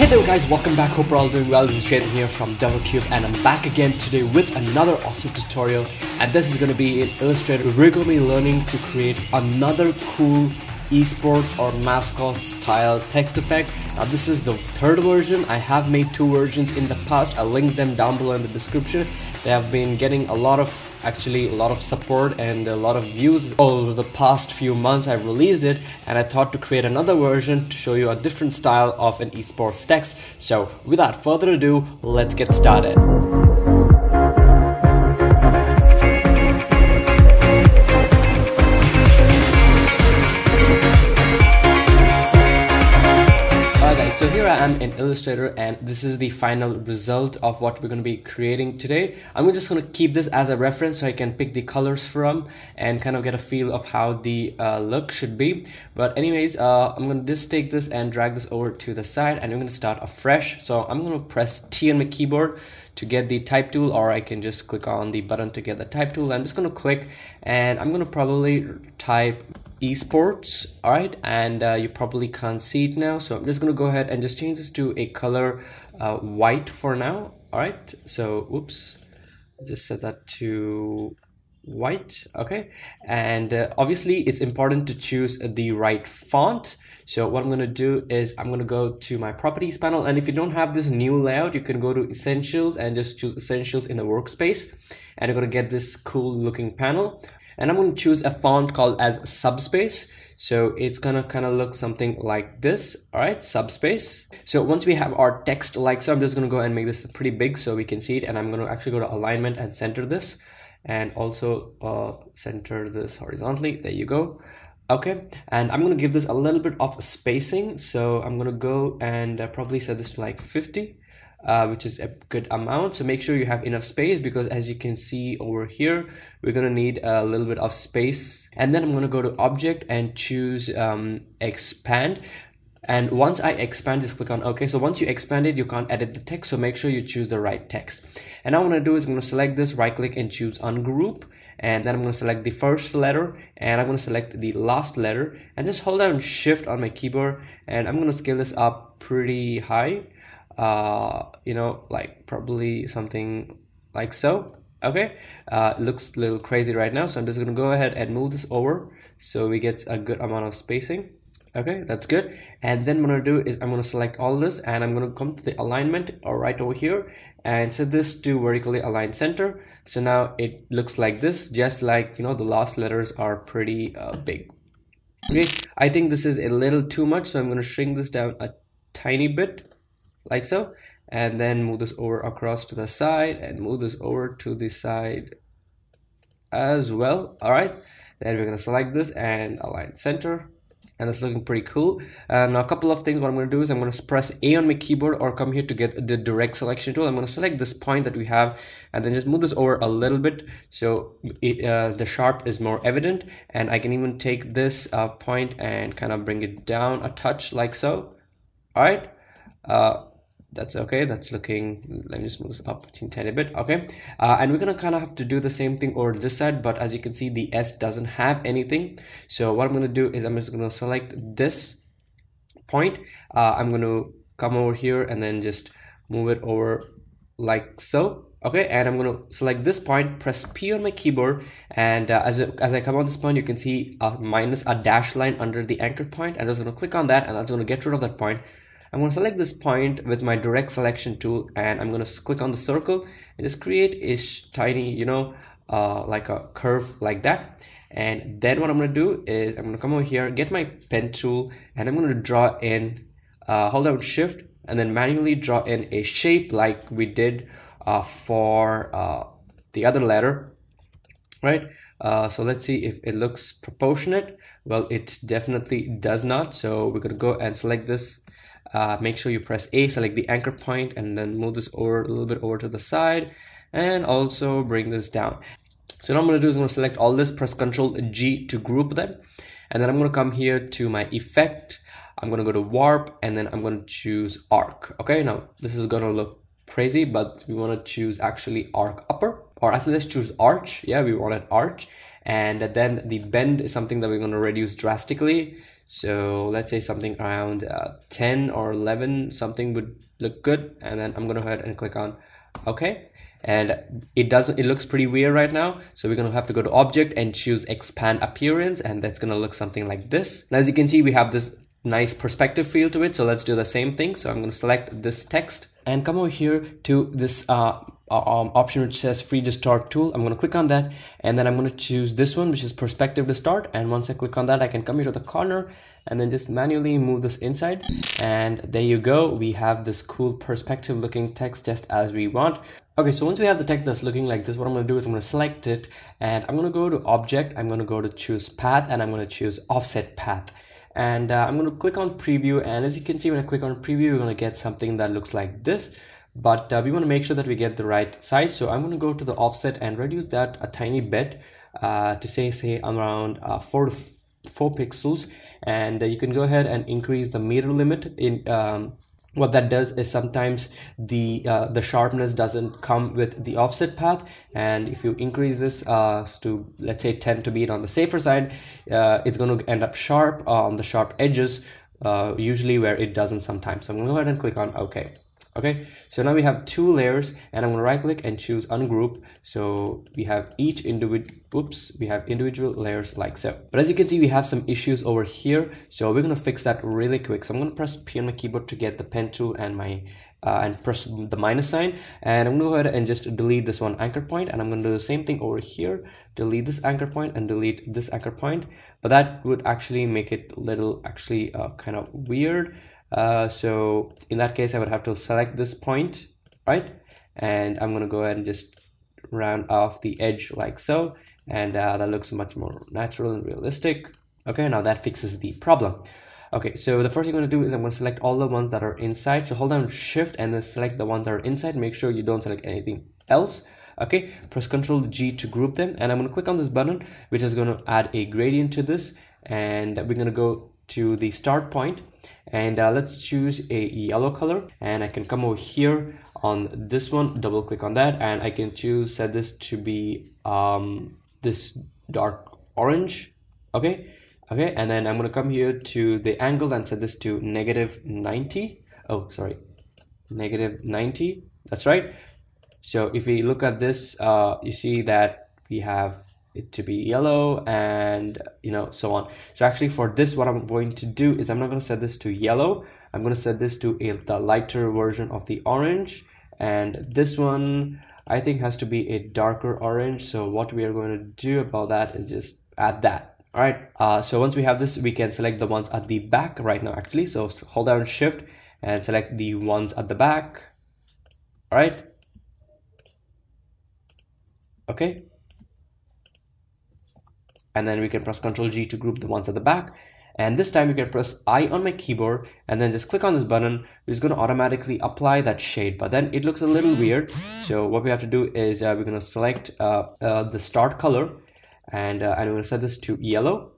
Hey there guys, welcome back, hope we're all doing well. This is Jaden here from DevilCube and I'm back again today with another awesome tutorial and this is going to be in Illustrator. We're going to be learning to create another cool esports or mascot style text effect. Now this is the third version. I have made two versions in the past. I'll link them down below in the description. They have been getting a lot of actually a lot of support and a lot of views over the past few months I released it and I thought to create another version to show you a different style of an esports text. So without further ado, let's get started. So here I am in Illustrator and this is the final result of what we're going to be creating today. I'm just going to keep this as a reference so I can pick the colors from and kind of get a feel of how the uh, look should be. But anyways, uh, I'm going to just take this and drag this over to the side and I'm going to start afresh. So I'm going to press T on my keyboard to get the type tool or I can just click on the button to get the type tool. I'm just going to click and I'm going to probably type esports all right and uh, you probably can't see it now so i'm just going to go ahead and just change this to a color uh, white for now. All right so oops. Just set that to white okay. And uh, obviously it's important to choose the right font. So what I'm going to do is I'm going to go to my properties panel and if you don't have this new layout you can go to essentials and just choose essentials in the workspace. And you're going to get this cool looking panel. And I'm going to choose a font called as subspace so it's gonna kind of look something like this all right subspace. So once we have our text like so I'm just gonna go and make this pretty big so we can see it and I'm gonna actually go to alignment and center this and also uh, center this horizontally. There you go. Okay and I'm gonna give this a little bit of spacing so I'm gonna go and uh, probably set this to like 50 uh, which is a good amount. So make sure you have enough space because as you can see over here we're gonna need a little bit of space. And then I'm gonna go to object and choose um, expand. And once I expand just click on OK so once you expand it you can't edit the text. So make sure you choose the right text. And now I'm gonna do is I'm gonna select this right click and choose ungroup and then I'm going to select the first letter and I'm going to select the last letter. And just hold down shift on my keyboard and I'm going to scale this up pretty high uh, you know, like probably something like so. Okay, uh, looks a little crazy right now, so I'm just gonna go ahead and move this over so we get a good amount of spacing. Okay, that's good. And then what I'm gonna do is I'm gonna select all this and I'm gonna come to the alignment or right over here and set this to vertically align center. So now it looks like this, just like, you know, the last letters are pretty uh, big. Okay, I think this is a little too much, so I'm gonna shrink this down a tiny bit like so. And then move this over across to the side and move this over to the side as well. All right. Then we're going to select this and align center. And it's looking pretty cool. And a couple of things what i'm going to do is i'm going to press a on my keyboard or come here to get the direct selection tool. I'm going to select this point that we have and then just move this over a little bit so it, uh, the sharp is more evident. And i can even take this uh, point and kind of bring it down a touch like so. All right. Uh, that's okay. That's looking let me just move this up a tiny bit. Okay. Uh, and we're gonna kind of have to do the same thing over this side but as you can see the s doesn't have anything. So what i'm gonna do is i'm just gonna select this point. Uh, i'm gonna come over here and then just move it over like so. Okay. And i'm going to select this point press p on my keyboard. And uh, as, as i come on this point you can see a minus a dash line under the anchor point. I'm just going to click on that and that's going to get rid of that point I'm going to select this point with my direct selection tool and I'm going to click on the circle and just create a tiny, you know, uh, like a curve like that. And then what I'm going to do is I'm going to come over here, get my pen tool and I'm going to draw in, uh, hold down shift and then manually draw in a shape like we did uh, for uh, the other letter, right? Uh, so let's see if it looks proportionate. Well, it definitely does not. So we're going to go and select this uh, make sure you press A, select the anchor point, and then move this over a little bit over to the side, and also bring this down. So what I'm going to do is I'm going to select all this, press Ctrl G to group them, and then I'm going to come here to my effect. I'm going to go to warp, and then I'm going to choose arc. Okay, now this is going to look crazy, but we want to choose actually arc upper, or actually let's choose arch. Yeah, we want an arch, and then the bend is something that we're going to reduce drastically so let's say something around uh, 10 or 11 something would look good and then I'm gonna go ahead and click on okay. And it doesn't it looks pretty weird right now so we're gonna have to go to object and choose expand appearance and that's gonna look something like this. And as you can see we have this nice perspective feel to it so let's do the same thing. So I'm gonna select this text and come over here to this uh, um, option which says free distort tool I'm going to click on that and then I'm going to choose this one which is perspective distort and once I click on that I can come here to the corner and then just manually move this inside and there you go we have this cool perspective looking text just as we want. Okay so once we have the text that's looking like this what I'm going to do is I'm going to select it and I'm going to go to object I'm going to go to choose path and I'm going to choose offset path. And uh, I'm going to click on preview and as you can see when I click on preview we're going to get something that looks like this but uh, we want to make sure that we get the right size so I'm going to go to the offset and reduce that a tiny bit uh, to say say around uh, 4 to 4 pixels. And uh, you can go ahead and increase the miter limit in um, what that does is sometimes the uh, the sharpness doesn't come with the offset path. And if you increase this uh, to let's say 10 to be on the safer side uh, it's going to end up sharp on the sharp edges uh, usually where it doesn't sometimes. So I'm going to go ahead and click on OK okay so now we have two layers and i'm to right click and choose ungroup. So we have each individual oops we have individual layers like so. But as you can see we have some issues over here so we're going to fix that really quick. So i'm going to press p on my keyboard to get the pen tool and my uh, and press the minus sign. And I'm gonna go ahead and just delete this one anchor point and I'm gonna do the same thing over here. Delete this anchor point and delete this anchor point. But that would actually make it a little actually uh, kind of weird uh, so in that case, I would have to select this point, right? And I'm to go ahead and just round off the edge like so. And uh, that looks much more natural and realistic. Okay, now that fixes the problem. Okay, so the first thing I'm to do is I'm to select all the ones that are inside. So hold down shift and then select the ones that are inside. Make sure you don't select anything else. Okay, press Ctrl G to group them. And I'm going to click on this button, which is going to add a gradient to this. And we're going to go to the start point and uh, let's choose a yellow color. And I can come over here on this one double click on that. And I can choose set this to be um, this dark orange. Okay? Okay? And then I'm gonna come here to the angle and set this to negative 90 oh sorry. Negative 90 that's right. So if we look at this uh, you see that we have it to be yellow and you know so on. So actually for this what i'm going to do is i'm not going to set this to yellow. I'm going to set this to a the lighter version of the orange. And this one i think has to be a darker orange. So what we are going to do about that is just add that. All right uh, so once we have this we can select the ones at the back right now actually. So hold down shift and select the ones at the back. All right okay and then we can press Ctrl G to group the ones at the back. And this time you can press I on my keyboard and then just click on this button, is going to automatically apply that shade. But then it looks a little weird. So what we have to do is uh, we're going to select uh, uh, the start color and, uh, and we're going to set this to yellow.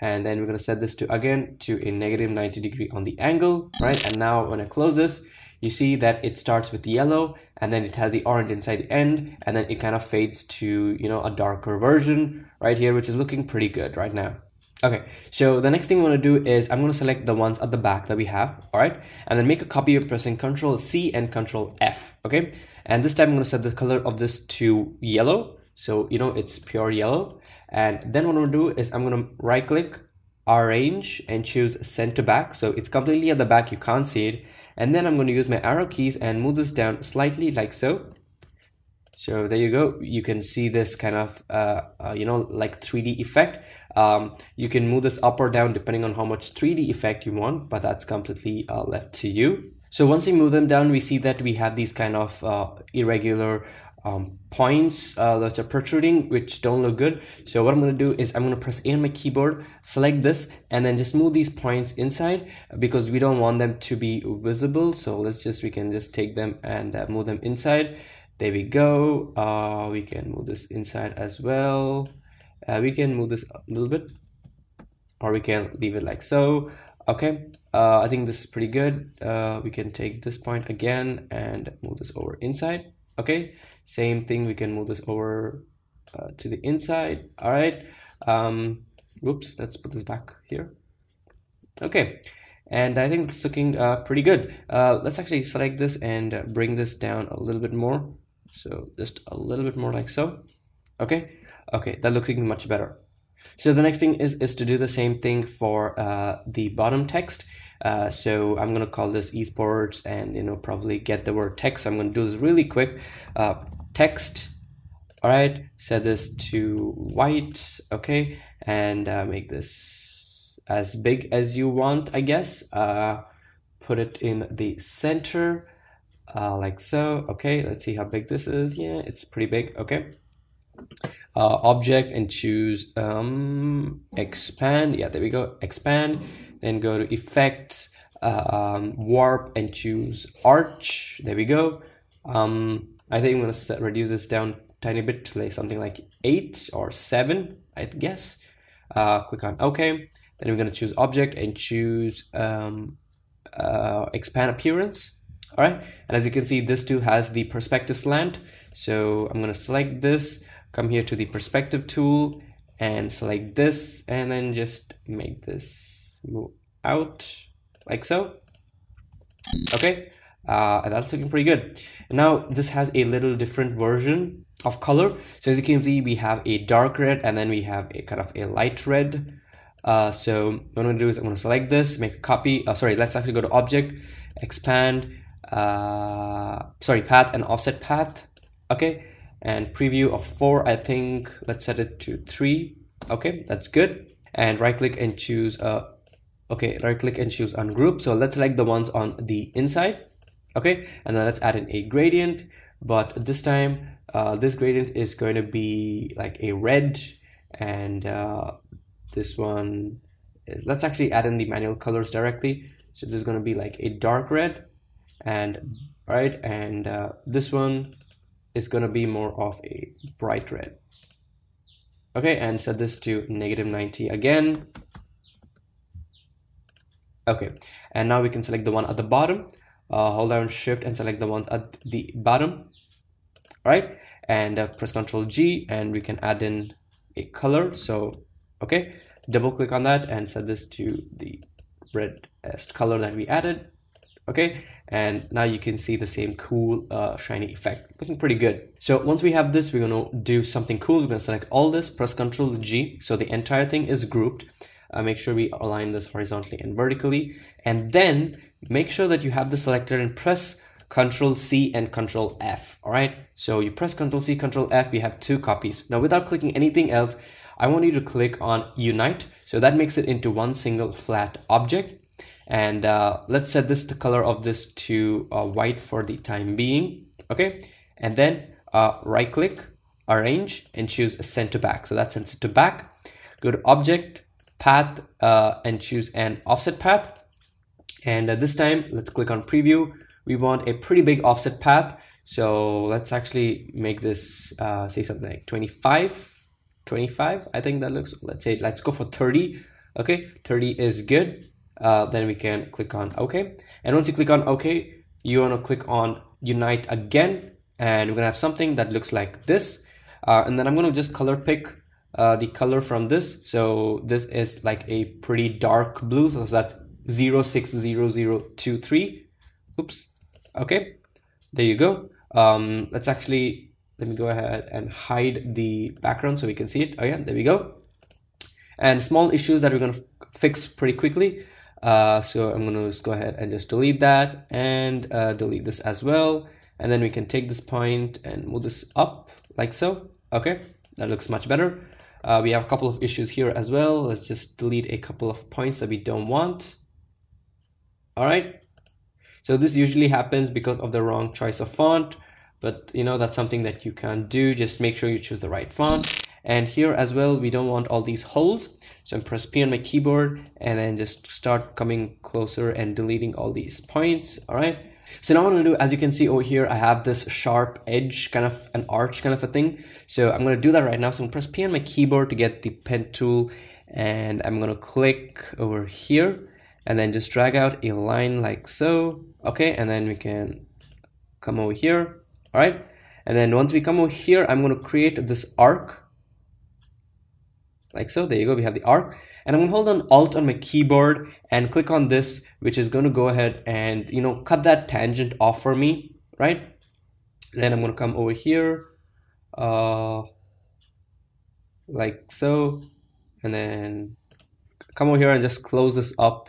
And then we're going to set this to again to a negative 90 degree on the angle, right? And now when I close this, you see that it starts with yellow and then it has the orange inside the end and then it kind of fades to you know a darker version right here which is looking pretty good right now. Okay so the next thing i want to do is i'm going to select the ones at the back that we have all right? And then make a copy of pressing ctrl c and ctrl f okay? And this time i'm going to set the color of this to yellow. So you know it's pure yellow. And then what i'm going to do is i'm going to right click arrange and choose to back. So it's completely at the back you can't see it and then I'm going to use my arrow keys and move this down slightly like so. So there you go. You can see this kind of uh, uh, you know like 3d effect. Um, you can move this up or down depending on how much 3d effect you want but that's completely uh, left to you. So once we move them down we see that we have these kind of uh, irregular um, points uh, that are protruding which don't look good. So what I'm going to do is I'm going to press A on my keyboard select this and then just move these points inside because we don't want them to be visible. So let's just we can just take them and uh, move them inside. There we go. Uh, we can move this inside as well. Uh, we can move this a little bit or we can leave it like so. Okay. Uh, I think this is pretty good. Uh, we can take this point again and move this over inside okay? Same thing we can move this over uh, to the inside. All right um whoops let's put this back here. Okay and I think it's looking uh, pretty good. Uh, let's actually select this and bring this down a little bit more. So just a little bit more like so. Okay? Okay that looks much better. So the next thing is is to do the same thing for uh, the bottom text uh, so I'm gonna call this esports and you know probably get the word text. I'm gonna do this really quick. Uh, text all right set this to white okay? And uh, make this as big as you want I guess. Uh, put it in the center uh, like so okay? Let's see how big this is. Yeah it's pretty big okay? Uh, object and choose um, expand. Yeah there we go. Expand then go to effects um, warp and choose arch. There we go. Um, I think I'm gonna set, reduce this down tiny bit to like something like 8 or 7 I guess. Uh, click on OK. Then we're gonna choose object and choose um, uh, expand appearance. All right and as you can see this too has the perspective slant. So I'm gonna select this come here to the perspective tool and select this and then just make this move out like so. Okay uh, and that's looking pretty good. Now this has a little different version of color. So as you can see we have a dark red and then we have a kind of a light red. Uh, so what I'm gonna do is I'm gonna select this make a copy uh, sorry let's actually go to object expand uh, sorry path and offset path. Okay and preview of 4 I think let's set it to 3 okay that's good. And right click and choose okay right click and choose ungroup. So let's select the ones on the inside okay? And then let's add in a gradient. But this time uh, this gradient is going to be like a red. And uh, this one is let's actually add in the manual colors directly. So this is going to be like a dark red and right and uh, this one is going to be more of a bright red. Okay and set this to negative 90 again okay and now we can select the one at the bottom. Uh, hold down shift and select the ones at the bottom right? And uh, press ctrl G and we can add in a color. So okay double click on that and set this to the redest color that we added okay? And now you can see the same cool uh, shiny effect looking pretty good. So once we have this we're to do something cool. We're to select all this press ctrl G so the entire thing is grouped uh, make sure we align this horizontally and vertically and then make sure that you have the selector and press Control C and Control F. All right. So you press Control C, Control F. We have two copies. Now, without clicking anything else, I want you to click on Unite. So that makes it into one single flat object. And uh, let's set this the color of this to uh, white for the time being. Okay. And then uh, right click, arrange, and choose send to back. So that sends it to back. Go to Object, Path, uh, and choose an offset path. And uh, this time, let's click on Preview we want a pretty big offset path. So let's actually make this uh, say something like 25, 25. I think that looks, let's say, let's go for 30. Okay, 30 is good. Uh, then we can click on OK. And once you click on OK, you want to click on Unite again. And we're going to have something that looks like this. Uh, and then I'm going to just color pick uh, the color from this. So this is like a pretty dark blue. So that's 060023. Oops. Okay. There you go. Um, let's actually let me go ahead and hide the background so we can see it. Oh yeah there we go. And small issues that we're going to fix pretty quickly. Uh, so I'm going to just go ahead and just delete that and uh, delete this as well. And then we can take this point and move this up like so. Okay. That looks much better uh, we have a couple of issues here as well let's just delete a couple of points that we don't want all right so this usually happens because of the wrong choice of font, but you know, that's something that you can do. Just make sure you choose the right font. And here as well, we don't want all these holes. So I'm press P on my keyboard and then just start coming closer and deleting all these points. All right. So now what I'm gonna do, as you can see over here, I have this sharp edge, kind of an arch kind of a thing. So I'm gonna do that right now. So I'm gonna press P on my keyboard to get the pen tool and I'm gonna click over here and then just drag out a line like so. Okay and then we can come over here. All right? And then once we come over here I'm to create this arc. Like so there you go we have the arc and I'm gonna hold on alt on my keyboard and click on this which is gonna go ahead and you know cut that tangent off for me right? Then I'm gonna come over here uh, like so and then come over here and just close this up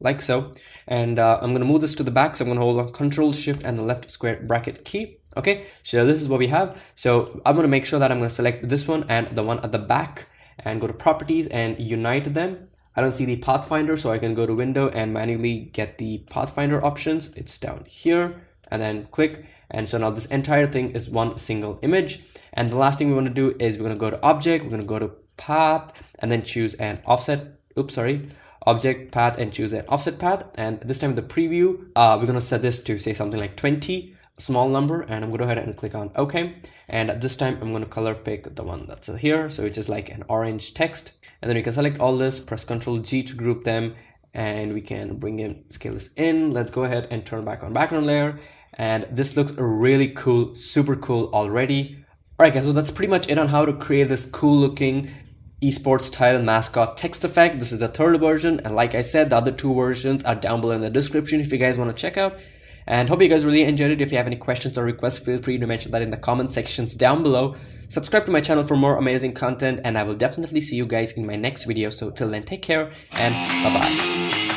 like so. And uh, I'm gonna move this to the back so I'm gonna hold on control shift and the left square bracket key okay? So this is what we have. So I'm gonna make sure that I'm gonna select this one and the one at the back and go to properties and unite them. I don't see the pathfinder so I can go to window and manually get the pathfinder options. It's down here and then click. And so now this entire thing is one single image. And the last thing we want to do is we're going to go to object we're going to go to path and then choose an offset oops sorry object path and choose an offset path. And this time the preview uh, we're going to set this to say something like 20 small number and I'm going to go ahead and click on OK and this time I'm going to color pick the one that's here. So it's just like an orange text. And then we can select all this press ctrl G to group them and we can bring in scale this in. Let's go ahead and turn back on background layer. And this looks really cool super cool already. Alright guys so that's pretty much it on how to create this cool looking esports style mascot text effect. This is the third version. And like I said the other two versions are down below in the description if you guys want to check out and hope you guys really enjoyed it. If you have any questions or requests feel free to mention that in the comment sections down below. Subscribe to my channel for more amazing content and I will definitely see you guys in my next video. So till then take care and bye bye